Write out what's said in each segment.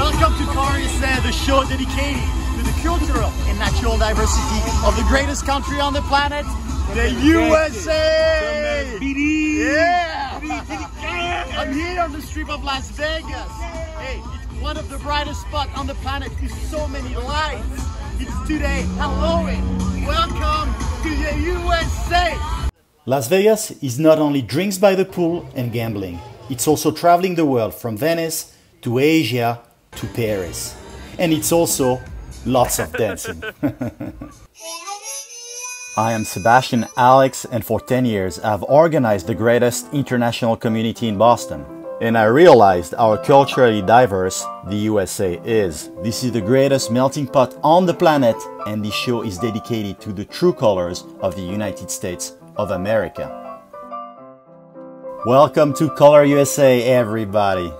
Welcome to Color USA, uh, the show dedicated to the cultural and natural diversity of the greatest country on the planet, the USA! Yeah! I'm here on the strip of Las Vegas. Hey, it's one of the brightest spots on the planet with so many lights. It's today Halloween. Welcome to the USA! Las Vegas is not only drinks by the pool and gambling, it's also traveling the world from Venice to Asia to Paris. And it's also lots of dancing. I am Sebastien Alex, and for 10 years I've organized the greatest international community in Boston. And I realized how culturally diverse the USA is. This is the greatest melting pot on the planet, and this show is dedicated to the true colors of the United States of America. Welcome to Color USA, everybody.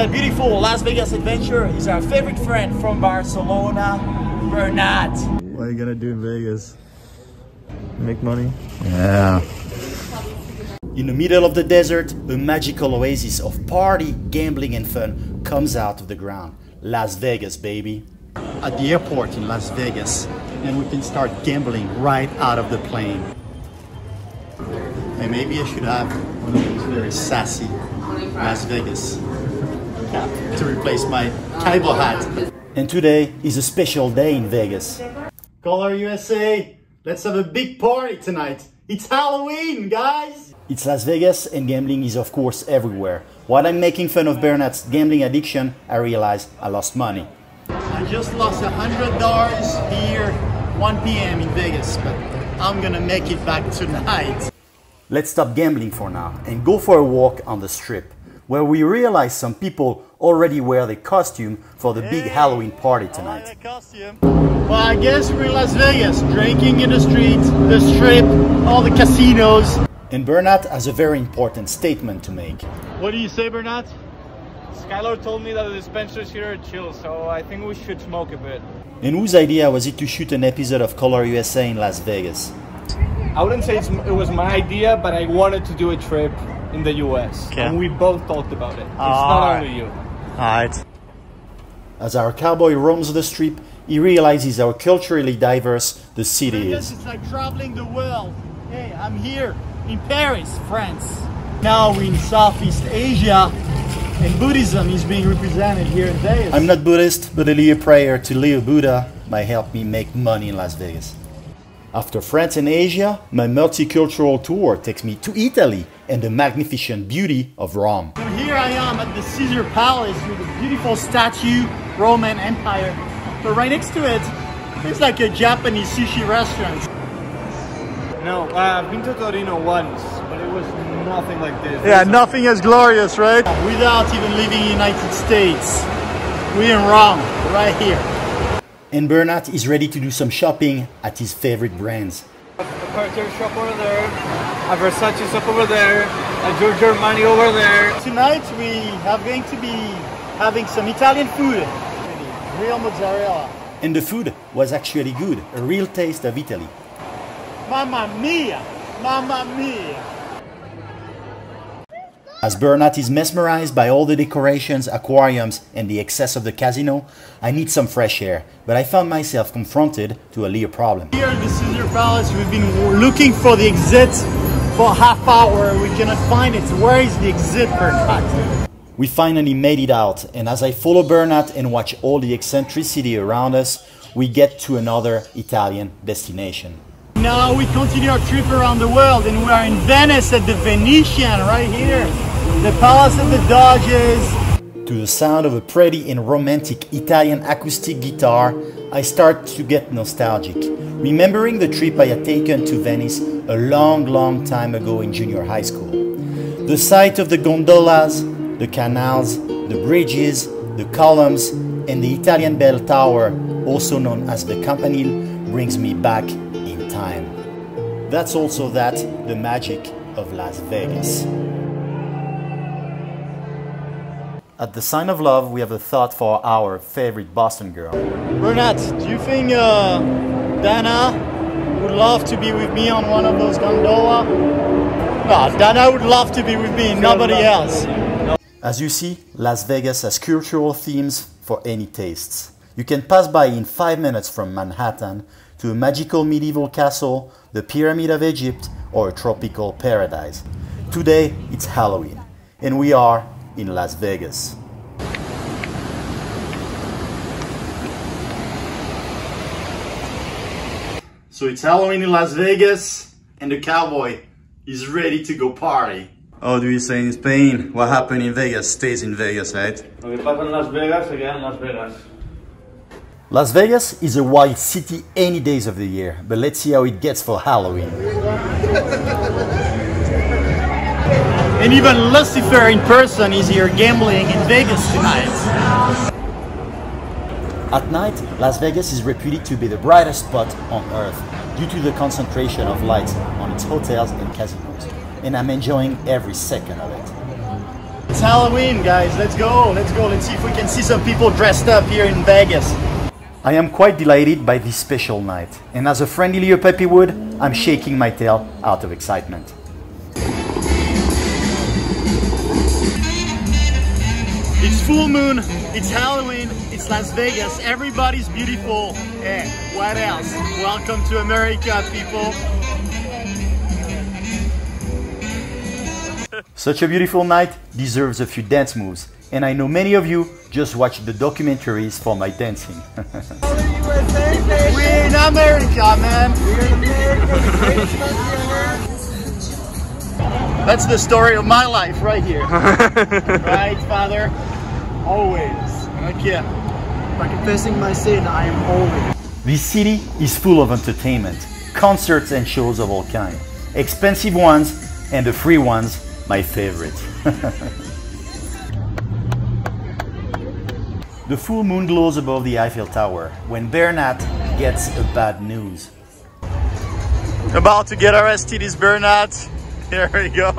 That beautiful Las Vegas adventure is our favorite friend from Barcelona, Bernat. What are you gonna do in Vegas? Make money? Yeah. In the middle of the desert, a magical oasis of party, gambling, and fun comes out of the ground. Las Vegas, baby. At the airport in Las Vegas, and we can start gambling right out of the plane. And maybe I should have one of those very sassy Las Vegas cap to replace my cowboy hat. And today is a special day in Vegas. Color USA, let's have a big party tonight. It's Halloween, guys! It's Las Vegas and gambling is of course everywhere. While I'm making fun of Bernat's gambling addiction, I realize I lost money. I just lost a hundred dollars here, 1 p.m. in Vegas, but I'm gonna make it back tonight. Let's stop gambling for now and go for a walk on the strip, where we realize some people already wear the costume for the big Halloween party tonight. Well, I guess we're in Las Vegas, drinking in the streets, the strip, all the casinos. And Bernat has a very important statement to make. What do you say, Bernat? Skylar told me that the dispensers here are chill, so I think we should smoke a bit. And whose idea was it to shoot an episode of Color USA in Las Vegas? I wouldn't say it's, it was my idea, but I wanted to do a trip in the US. Okay. And we both talked about it. It's All not right. only you. Alright. As our cowboy roams the strip, he realizes how culturally diverse the city Vegas is. is like traveling the world. Hey, I'm here in Paris, France. Now we're in Southeast Asia, and Buddhism is being represented here in Vegas. I'm not Buddhist, but a Leo prayer to Leo Buddha might help me make money in Las Vegas. After France and Asia, my multicultural tour takes me to Italy and the magnificent beauty of Rome. So here I am at the Caesar Palace with a beautiful statue, Roman Empire. But right next to it, it's like a Japanese sushi restaurant. No, uh, I've been to Torino once, but it was nothing like this. Yeah, nothing as glorious, right? Without even leaving the United States. We're in Rome, right here. And Bernat is ready to do some shopping at his favorite brands. A Cartier shop over there, a Versace shop over there, a Giorgio Armani over there. Tonight we are going to be having some Italian food. Real mozzarella. And the food was actually good, a real taste of Italy. Mamma mia! Mamma mia! As Bernat is mesmerized by all the decorations, aquariums, and the excess of the casino, I need some fresh air, but I found myself confronted to a Leo problem. Here the Caesar Palace, we've been looking for the exit for half hour. We cannot find it. Where is the exit, Bernat? We finally made it out, and as I follow Bernat and watch all the eccentricity around us, we get to another Italian destination. Now we continue our trip around the world and we are in Venice at the Venetian right here. The Palace of the Doges. To the sound of a pretty and romantic Italian acoustic guitar, I start to get nostalgic, remembering the trip I had taken to Venice a long, long time ago in junior high school. The sight of the gondolas, the canals, the bridges, the columns, and the Italian bell tower, also known as the Campanile, brings me back time. That's also that, the magic of Las Vegas. At the sign of love, we have a thought for our favorite Boston girl. Bernat, do you think uh, Dana would love to be with me on one of those gondola? Oh, Dana would love to be with me, nobody else. As you see, Las Vegas has cultural themes for any tastes. You can pass by in five minutes from Manhattan to a magical medieval castle, the Pyramid of Egypt, or a tropical paradise. Today, it's Halloween, and we are in Las Vegas. So it's Halloween in Las Vegas, and the cowboy is ready to go party. Oh, do you say in Spain? What happened in Vegas stays in Vegas, right? Lo que pasa en Las Vegas se queda en Las Vegas. Las Vegas is a wild city any days of the year, but let's see how it gets for Halloween. And even Lucifer in person is here gambling in Vegas tonight. At night, Las Vegas is reputed to be the brightest spot on earth due to the concentration of lights on its hotels and casinos. And I'm enjoying every second of it. It's Halloween, guys. Let's go. Let's go. Let's see if we can see some people dressed up here in Vegas. I am quite delighted by this special night, and as a friendly Leo Peppy would, I'm shaking my tail out of excitement. It's full moon, it's Halloween, it's Las Vegas, everybody's beautiful. And what else? Welcome to America, people. Such a beautiful night deserves a few dance moves, and I know many of you just watch the documentaries for my dancing. We're in America, man! That's the story of my life right here. right, Father? Always. Okay. By confessing my sin, I am holy. This city is full of entertainment, concerts and shows of all kinds. Expensive ones and the free ones, my favorite. the full moon glows above the Eiffel Tower when Bernat gets a bad news. About to get arrested is Bernat. Here we go.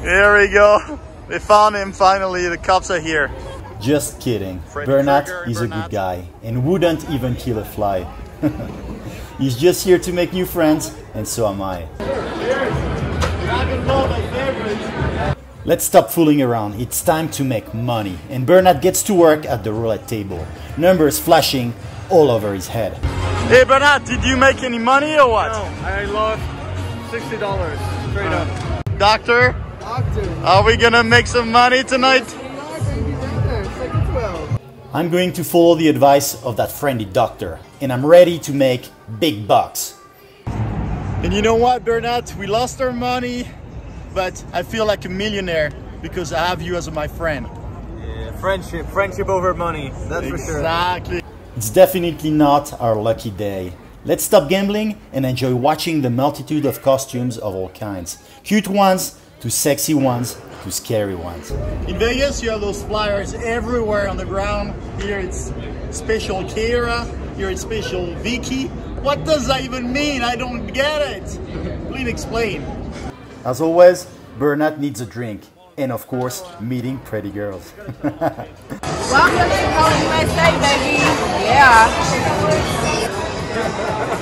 Here we go. They found him finally. The cops are here. Just kidding. Freddy Bernat Krueger, is a good guy and wouldn't even kill a fly. He's just here to make new friends, and so am I. Let's stop fooling around. It's time to make money. And Bernat gets to work at the roulette table. Numbers flashing all over his head. Hey Bernat, did you make any money or what? No, I lost sixty dollars straight up. Doctor, Doctor, are we gonna make some money tonight? I'm going to follow the advice of that friendly doctor, and I'm ready to make big bucks. And you know what, Bernat? We lost our money, but I feel like a millionaire because I have you as my friend. Yeah, friendship, friendship over money. That's for sure. Exactly. It's definitely not our lucky day. Let's stop gambling and enjoy watching the multitude of costumes of all kinds. Cute ones to sexy ones to scary ones. In Vegas, you have those flyers everywhere on the ground. Here it's special Kira, here it's special Vicky. What does that even mean? I don't get it. Please explain. As always, Bernat needs a drink. And of course, meeting pretty girls. Welcome to Color USA, baby. Yeah.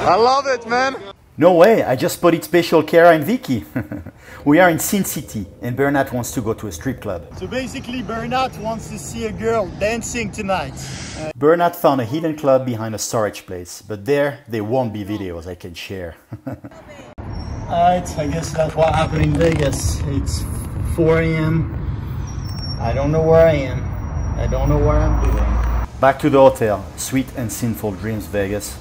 I love it, man. No way, I just spotted special Kara and Vicky. we are in Sin City and Bernat wants to go to a strip club. So basically Bernat wants to see a girl dancing tonight. Uh, Bernat found a hidden club behind a storage place, but there there won't be videos I can share. Alright, I guess that's what happened in Vegas. It's 4 a.m. I don't know where I am. I don't know what I'm doing. Back to the hotel. Sweet and sinful dreams, Vegas.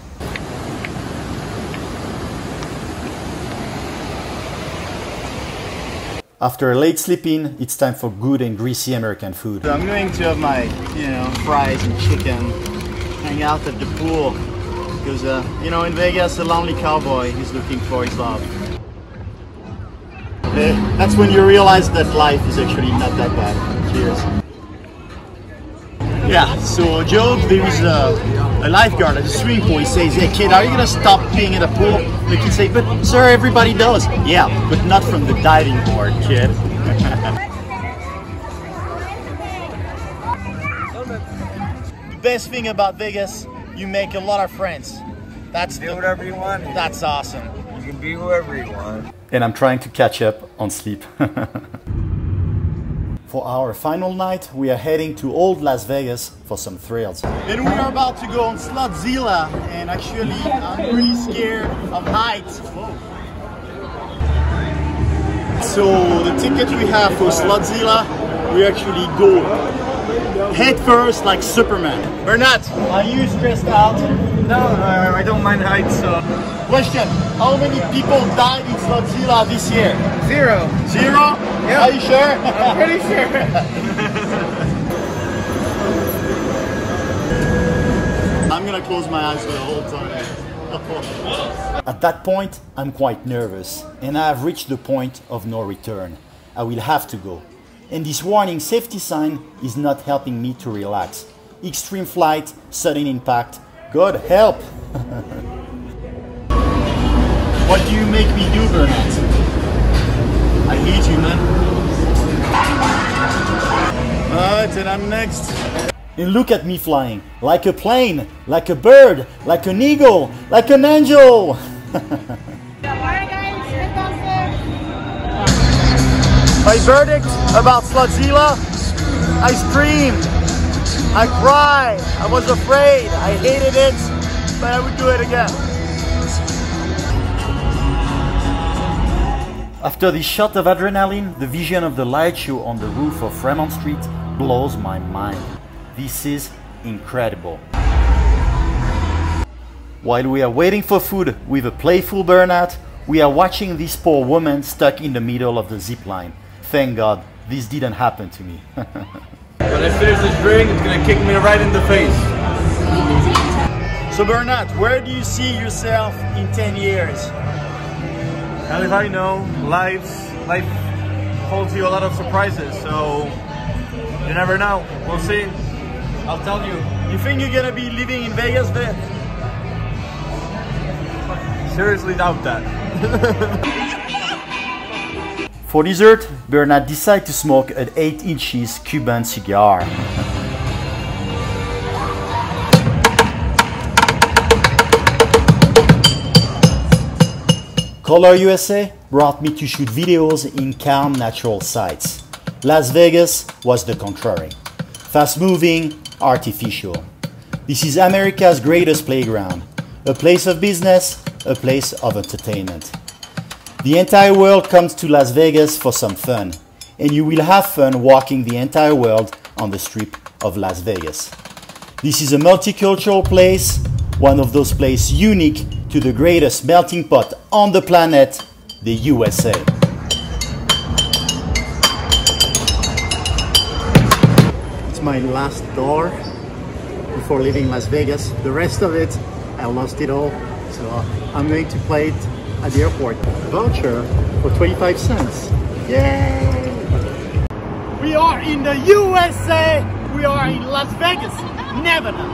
After a late sleep-in, it's time for good and greasy American food. I'm going to have my, you know, fries and chicken, hang out at the pool, because, uh, you know, in Vegas, a lonely cowboy is looking for his love. Uh, that's when you realize that life is actually not that bad. Cheers. Yeah, so Joe, there is a, a lifeguard at the swimming pool. He says, hey kid, are you gonna stop being in the pool? The kid say, but sir, everybody does. Yeah, but not from the diving board, kid. the best thing about Vegas, you make a lot of friends. That's Do the, whatever you want. that's awesome. You can be whoever you want. and I'm trying to catch up on sleep. for our final night, we are heading to Old Las Vegas for some thrills. And we are about to go on SlotZilla, and actually, I'm really scared of heights. So the ticket we have for SlotZilla, we actually go head first like Superman. Bernat, are you stressed out? No, uh, I don't mind heights, so. Question, how many people died in SlotZilla this year? Zero. Zero? Yeah. Are you sure? I'm pretty sure. I'm gonna close my eyes for the whole time. At that point, I'm quite nervous and I have reached the point of no return. I will have to go. And this warning safety sign is not helping me to relax. Extreme flight, sudden impact. God help! what do you make me do, Bernat? I hate you, man. Alright, and I'm next. And look at me flying, like a plane, like a bird, like an eagle, like an angel! My verdict about SlotZilla, I screamed, I cried, I was afraid, I hated it, but I would do it again. After this shot of adrenaline, the vision of the light show on the roof of Fremont Street blows my mind. This is incredible. While we are waiting for food with a playful Bernat, we are watching this poor woman stuck in the middle of the zip line. Thank God this didn't happen to me. When I finish this drink, it's gonna kick me right in the face. So Bernat, where do you see yourself in 10 years? Hell if I know, life's, life holds you a lot of surprises, so you never know. We'll see. I'll tell you. You think you're gonna be living in Vegas then? Seriously doubt that. For dessert, Bernat decided to smoke an 8 inches Cuban cigar. Color USA brought me to shoot videos in calm natural sites. Las Vegas was the contrary. Fast moving, artificial. This is America's greatest playground. A place of business, a place of entertainment. The entire world comes to Las Vegas for some fun, and you will have fun walking the entire world on the strip of Las Vegas. This is a multicultural place, one of those places unique to the greatest melting pot on the planet, the USA. It's my last door before leaving Las Vegas. The rest of it, I lost it all. So I'm going to play it at the airport. Voucher for 25 cents. Yay! We are in the USA! We are in Las Vegas, Nevada.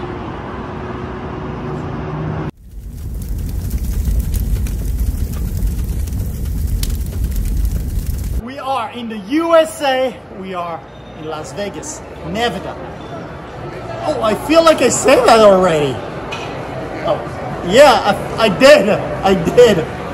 We are in the USA. We are in Las Vegas, Nevada. Oh, I feel like I said that already. Oh, yeah, I, I did. I did.